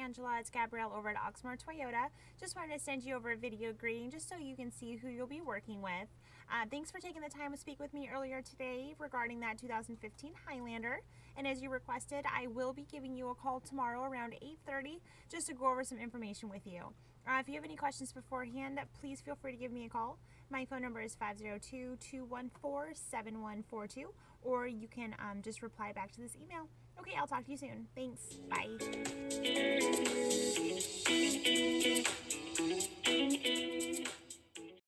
Angela. It's Gabrielle over at Oxmoor Toyota. Just wanted to send you over a video greeting just so you can see who you'll be working with. Uh, thanks for taking the time to speak with me earlier today regarding that 2015 Highlander. And as you requested, I will be giving you a call tomorrow around 8.30 just to go over some information with you. Uh, if you have any questions beforehand, please feel free to give me a call. My phone number is 502-214-7142 or you can um, just reply back to this email. Okay, I'll talk to you soon. Thanks. Bye.